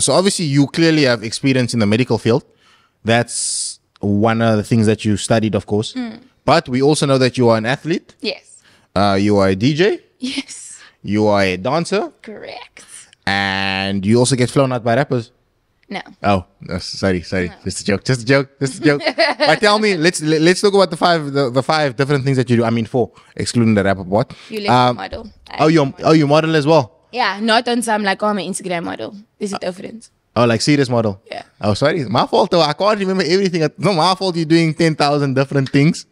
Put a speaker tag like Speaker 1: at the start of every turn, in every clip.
Speaker 1: So obviously, you clearly have experience in the medical field. That's one of the things that you studied, of course. But we also know that you are an athlete.
Speaker 2: Yes.
Speaker 1: Uh, you are a DJ.
Speaker 2: Yes.
Speaker 1: You are a dancer,
Speaker 2: Correct.
Speaker 1: and you also get flown out by rappers.
Speaker 2: No.
Speaker 1: Oh, no, sorry, sorry, just a joke, just a joke, just a joke. but tell me, let's let- let's talk about the five the, the five different things that you do. I mean, four, excluding the rapper part.
Speaker 2: You left
Speaker 1: Um,
Speaker 2: model. I
Speaker 1: Oh, you
Speaker 2: model.
Speaker 1: oh you model as well.
Speaker 2: Yeah, not on some like, oh, I'm an Instagram model. Is a different.
Speaker 1: Oh, like serious model.
Speaker 2: Yeah.
Speaker 1: Oh, sorry, my fault though. I can't remember everything. It's not my fault. You're doing ten thousand different things.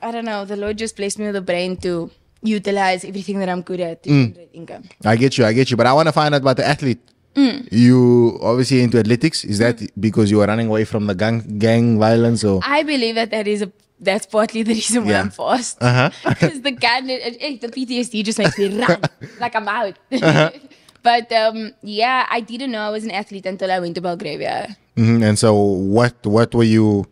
Speaker 2: I don't know. The Lord just placed me with a brain to utilize everything that I'm good at to generate income.
Speaker 1: I get you. I get you. But I want to find out about the athlete.
Speaker 2: Mm.
Speaker 1: You obviously into athletics. Is that because you were running away from the gang gang violence or?
Speaker 2: I believe that that is a that's partly the reason why
Speaker 1: Yeah.
Speaker 2: I'm fast.
Speaker 1: Uh-huh.
Speaker 2: Because the gun, it, it- the PTSD just makes me run like I'm out.
Speaker 1: Uh-huh.
Speaker 2: but um, yeah, I didn't know I was an athlete until I went to Belgravia.
Speaker 1: Mhm. And so, what what were you?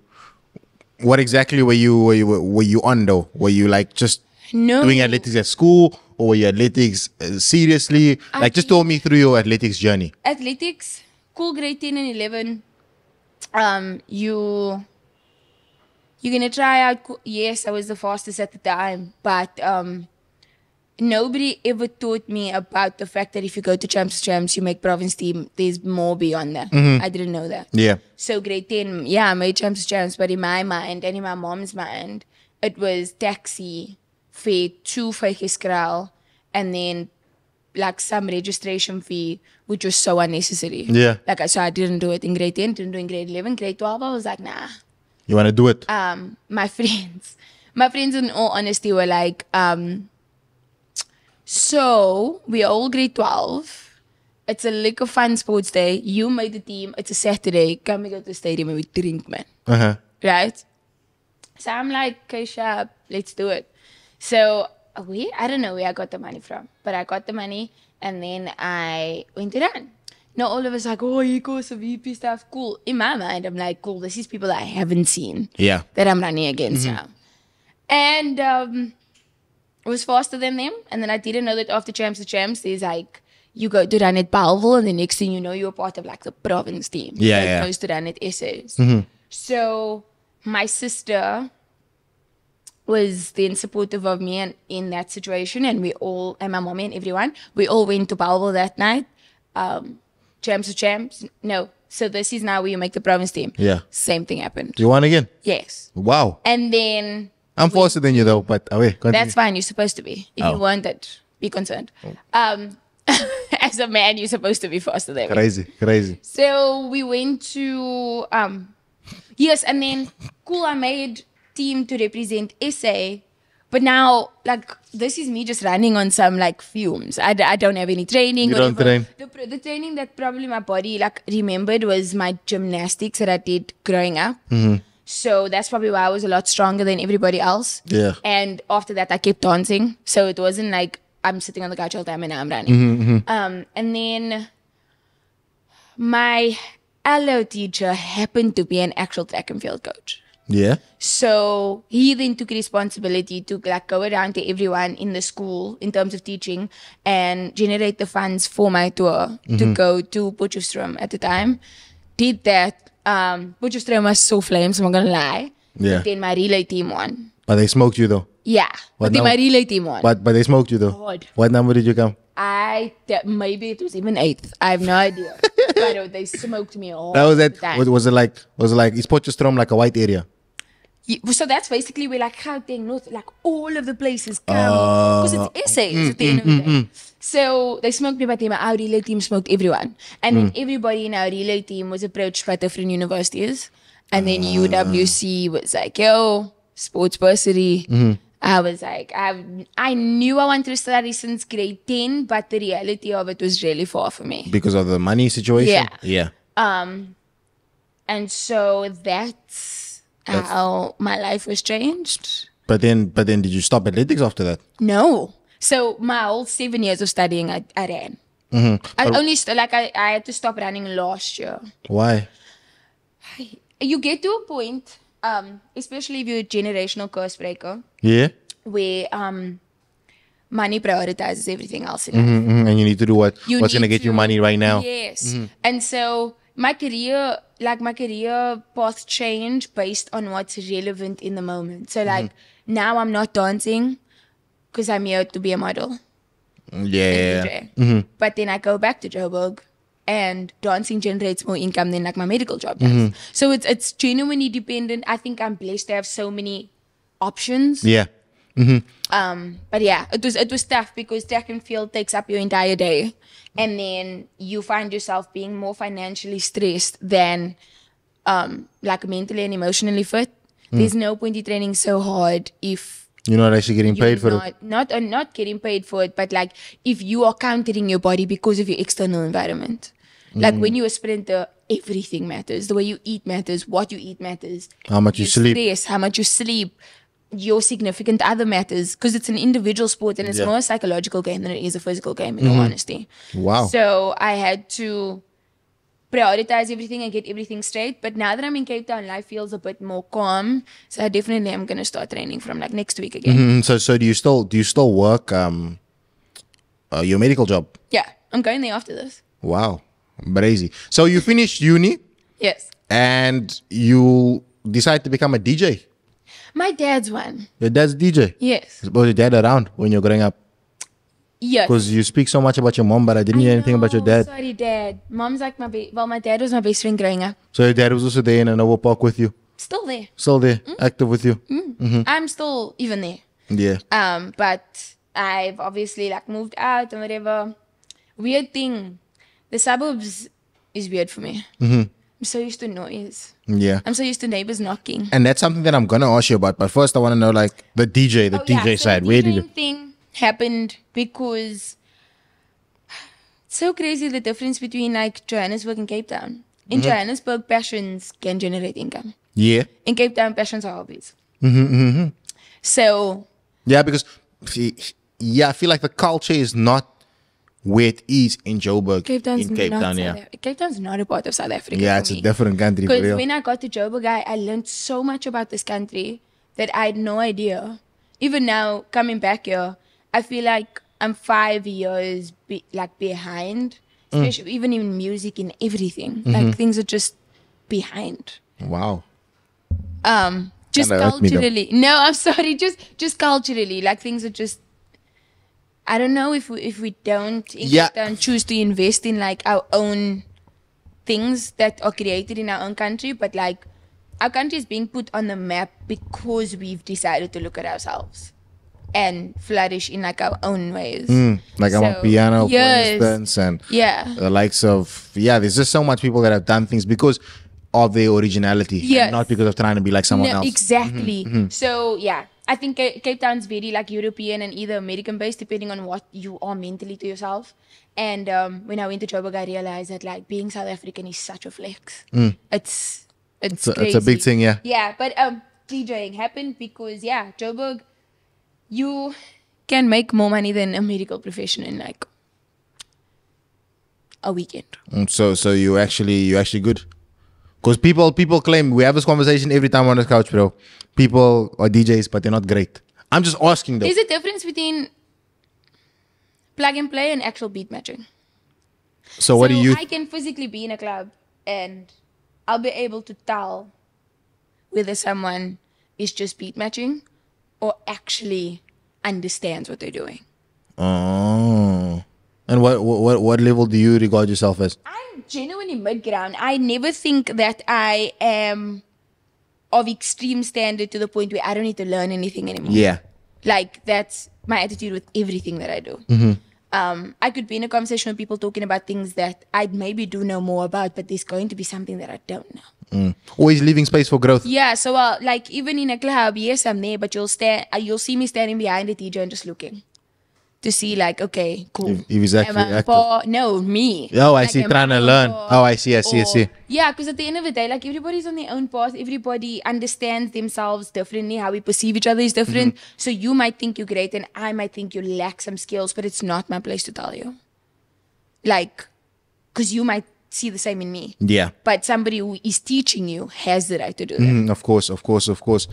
Speaker 1: What exactly were you were you, were you on though? Were you like just
Speaker 2: No,
Speaker 1: doing athletics at school, or were you athletics uh, seriously?
Speaker 2: I
Speaker 1: like, just talk me through your athletics journey.
Speaker 2: athletics, cool grade 10 and 11. Um, you you're gonna try out. Yes, I was the fastest at the time, but um, nobody ever taught me about the fact that if you go to champs champs, you make province team. There's more beyond that. I didn't know that.
Speaker 1: Yeah.
Speaker 2: So grade 10, yeah, I made champs champs, but in my mind and in my mom's mind, it was taxi, fare to Vygieskraal, and then like some registration fee, which was so unnecessary.
Speaker 1: Yeah.
Speaker 2: Like I so I didn't do it in grade 10, didn't do it in grade 11, grade 12, I was like, nah.
Speaker 1: You want to do it?
Speaker 2: Um, my friends, my friends in all honesty were like, um, so we are all grade 12. It's a lick of fun sports day. You made the team. It's a Saturday. Come we go to the stadium and we drink, man.
Speaker 1: Uh huh.
Speaker 2: Right? So I'm like, okay, sharp, let's do it. So we, I don't know where I got the money from, but I got the money and then I went to run. Now all of us like, oh, you go some VP stuff, cool. In my mind, I'm like, cool. This is people that I haven't seen
Speaker 1: Yeah.
Speaker 2: that I'm running against now. And um, it was faster than them. And then I didn't know that after Champs of Champs, there's like, you go to run at Bellville, and the next thing you know, you're part of like the province team.
Speaker 1: Yeah,
Speaker 2: that
Speaker 1: yeah.
Speaker 2: goes to run at SAs. So my sister was then supportive of me and in that situation, and we all, and my mommy and everyone, we all went to Bellville that night. Um, champs of champs, no. So this is now where you make the province team.
Speaker 1: Yeah.
Speaker 2: Same thing happened.
Speaker 1: You won again?
Speaker 2: Yes.
Speaker 1: Wow.
Speaker 2: And then
Speaker 1: I'm faster than you though, but away. continue.
Speaker 2: that's fine. You're supposed to be. If
Speaker 1: Oh.
Speaker 2: you weren't, that be concerned. Um, as a man, you're supposed to be faster than me.
Speaker 1: crazy, crazy.
Speaker 2: So we went to um, yes, and then cool. I made team to represent SA, but now like this is me just running on some like fumes. I, I don't have any training.
Speaker 1: You don't train?
Speaker 2: The, the training that probably my body like remembered was my gymnastics that I did growing up.
Speaker 1: Mm-hmm.
Speaker 2: So that's probably why I was a lot stronger than everybody else.
Speaker 1: Yeah.
Speaker 2: And after that, I kept dancing. So it wasn't like I'm sitting on the couch all the time and now I'm running.
Speaker 1: Mm-hmm,
Speaker 2: Um, and then my LO teacher happened to be an actual track and field coach.
Speaker 1: Yeah.
Speaker 2: So he then took responsibility to like go around to everyone in the school in terms of teaching and generate the funds for my tour to go to Potchefstroom at the time. Did that. Um, Potchefstroom was so flames, I'm not gonna lie.
Speaker 1: Yeah.
Speaker 2: But then my relay team won.
Speaker 1: But they smoked you though.
Speaker 2: Yeah.
Speaker 1: What
Speaker 2: but then
Speaker 1: now?
Speaker 2: my relay team won.
Speaker 1: But but they smoked you though.
Speaker 2: God.
Speaker 1: What number did you come?
Speaker 2: I that maybe it was even eighth. I have no idea. but uh, they smoked me all.
Speaker 1: That was it. Was, was it like was it like is Potchefstroom like a white area?
Speaker 2: So that's basically where like Gauteng, North, like all of the places
Speaker 1: Oh.
Speaker 2: because it's uh, SAs mm, at the end mm, of the mm, day. So they smoked me, but then our relay team smoked everyone, and then everybody in our relay team was approached by different universities, and then ah. UWC was like, "Yo, sports bursary." Mm-hmm. I was like, I I knew I wanted to study since grade ten, but the reality of it was really far for me.
Speaker 1: Because of the money situation?
Speaker 2: Yeah.
Speaker 1: Yeah.
Speaker 2: Um, and so that's, how my life was changed.
Speaker 1: But then but then did you stop athletics after that?
Speaker 2: No. So my whole seven years of studying, I, I ran. I only st- like I, I had to stop running last year.
Speaker 1: Why?
Speaker 2: You get to a point, um, especially if you're a generational curse breaker,
Speaker 1: Yeah?
Speaker 2: where um, money prioritizes everything else in life.
Speaker 1: Mhm, and you need to do what
Speaker 2: You
Speaker 1: what's gonna get you money right now.
Speaker 2: Yes. And so my career, like my career path changed based on what's relevant in the moment. So like mm-hmm. now I'm not dancing because I'm here to be a model.
Speaker 1: Yeah.
Speaker 2: DJ. Mm-hmm. But then I go back to Joburg and dancing generates more income than like my medical job does. Mm-hmm. So it's it's genuinely dependent. I think I'm blessed to have so many options.
Speaker 1: Yeah.
Speaker 2: Um, but yeah, it was it was tough because track and field takes up your entire day, and then you find yourself being more financially stressed than um like mentally and emotionally fit. There's no point in training so hard if
Speaker 1: You're not actually getting paid for it.
Speaker 2: not not uh, not getting paid for it, but like if you are countering your body because of your external environment. Like
Speaker 1: Mm.
Speaker 2: when you're a sprinter, everything matters. The way you eat matters. What you eat matters.
Speaker 1: How much you
Speaker 2: your
Speaker 1: sleep.
Speaker 2: Stress, how much you sleep. Your significant other matters because it's an individual sport and it's
Speaker 1: Yeah. Mm-hmm.
Speaker 2: more a psychological game than it is a physical game. In all honesty.
Speaker 1: Wow.
Speaker 2: So I had to prioritize everything and get everything straight. But now that I'm in Cape Town, life feels a bit more calm. So I definitely am gonna start training from like next week again.
Speaker 1: Mhm, So so do you still do you still work um uh, your medical job?
Speaker 2: Yeah, I'm going there after this.
Speaker 1: Wow. Crazy. So you finished uni
Speaker 2: Yes.
Speaker 1: and you decide to become a DJ.
Speaker 2: My dad's one.
Speaker 1: Your dad's DJ.
Speaker 2: Yes.
Speaker 1: Was your dad around when you're growing up?
Speaker 2: Yes.
Speaker 1: Because you speak so much about your mom, but I didn't hear anything about your dad.
Speaker 2: Sorry, dad. Mom's like my be- well, my dad was my best friend growing up.
Speaker 1: So your dad was also there in Hanover Park with you,
Speaker 2: Still there.
Speaker 1: still there,
Speaker 2: Mm.
Speaker 1: active with you.
Speaker 2: I'm still even there.
Speaker 1: Yeah.
Speaker 2: Um, but I've obviously like moved out and whatever. Weird thing, the suburbs is weird for me.
Speaker 1: Mm-hmm.
Speaker 2: I'm so used to noise.
Speaker 1: Yeah.
Speaker 2: I'm so used to neighbors knocking.
Speaker 1: And that's something that I'm gonna ask you about. But first, I want to know like the DJ, the
Speaker 2: Oh, yeah,
Speaker 1: DJ
Speaker 2: so
Speaker 1: side.
Speaker 2: The
Speaker 1: Where did?
Speaker 2: DJing thing happened because it's so crazy the difference between like Johannesburg and Cape Town. In
Speaker 1: Mm-hmm.
Speaker 2: Johannesburg, passions can generate income.
Speaker 1: Yeah.
Speaker 2: In Cape Town, passions are hobbies.
Speaker 1: Mm-hmm,
Speaker 2: So
Speaker 1: Yeah, because yeah, I feel like the culture is not where it is in Joburg.
Speaker 2: Cape Town's
Speaker 1: in Cape
Speaker 2: not
Speaker 1: Town, yeah.
Speaker 2: Af- Cape Town's not a part of South Africa.
Speaker 1: Yeah, it's a different country
Speaker 2: Because when I got to Joburg, I, I learned so much about this country that I had no idea. Even now, coming back here, I feel like I'm five years be, like behind,
Speaker 1: Mm.
Speaker 2: especially even in music and everything.
Speaker 1: Mm-hmm.
Speaker 2: Like things are just behind.
Speaker 1: Wow.
Speaker 2: Um, just
Speaker 1: Kinda me
Speaker 2: culturally. No, I'm sorry. Just just culturally, like things are just. I don't know if we if we don't
Speaker 1: Yeah.
Speaker 2: Town choose to invest in like our own things that are created in our own country, but like our country is being put on the map because we've decided to look at ourselves and flourish in like our own ways.
Speaker 1: Mm, like amapiano,
Speaker 2: yes.
Speaker 1: for instance, and
Speaker 2: Yeah.
Speaker 1: the likes of yeah. There's just so much people that have done things because of their originality,
Speaker 2: Yes.
Speaker 1: not because of trying to be like someone
Speaker 2: no,
Speaker 1: else. Exactly. Mm-hmm.
Speaker 2: Mm-hmm. So yeah, I think Ca- Cape Town's very like European and either American based, depending on what you are mentally to yourself. And um, when I went to Joburg, I realized that like being South African is such a flex. It's it's
Speaker 1: It's a- it's a big thing, yeah.
Speaker 2: Yeah, but um, DJing happened because yeah, Joburg, you can make more money than a medical profession in like a weekend.
Speaker 1: Mm, So so you actually you actually good. Because people people claim we have this conversation every time on the couch, bro. People are DJs, but they're not great. I'm just asking though.
Speaker 2: There's a difference between plug and play and actual beat matching.
Speaker 1: So what do you?
Speaker 2: I can physically be in a club and I'll be able to tell whether someone is just beat matching or actually understands what they're doing.
Speaker 1: Oh. And what what what level do you regard yourself as?
Speaker 2: I'm genuinely mid ground. I never think that I am of extreme standard to the point where I don't need to learn anything anymore.
Speaker 1: Yeah.
Speaker 2: Like that's my attitude with everything that I do. Um, I could be in a conversation with people talking about things that I maybe do know more about, but there's going to be something that I don't know.
Speaker 1: Mm. Always leaving space for growth.
Speaker 2: Yeah, so uh, like even in a club, yes, I'm there, but you'll stand, uh, you'll see me standing behind the DJ and just looking to see like, okay, cool.
Speaker 1: If- if he's actually
Speaker 2: Am I
Speaker 1: active.
Speaker 2: for- no, me.
Speaker 1: Oh, I
Speaker 2: Like,
Speaker 1: see, trying to learn.
Speaker 2: board?
Speaker 1: Oh, I see, I see, I see.
Speaker 2: Yeah, because at the end of the day, like everybody's on their own path. Everybody understands themselves differently. How we perceive each other is different.
Speaker 1: Mm-hmm.
Speaker 2: So you might think you're great, and I might think you lack some skills, but it's not my place to tell you. Like, because you might see the same in me,
Speaker 1: Yeah.
Speaker 2: but somebody who is teaching you has the right to do that.
Speaker 1: Mm, of course, of course, of course.